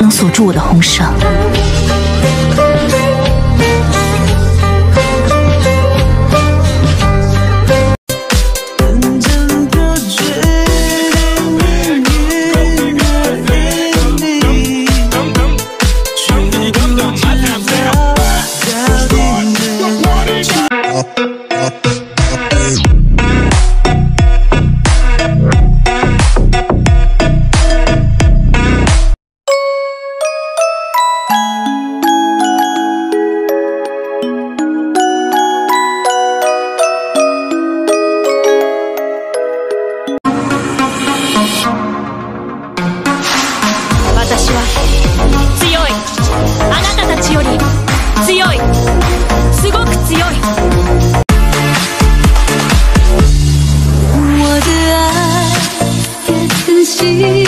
能锁住我的红绳。Thank you. は強い。あなたたちより強い。すごく強い。Would I get to see